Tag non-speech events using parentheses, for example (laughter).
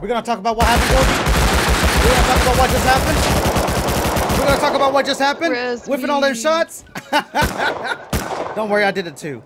We're gonna talk about what happened, We're gonna talk about what just happened? We're gonna talk about what just happened? Whiffing Whipping all them shots? (laughs) Don't worry, I did it too.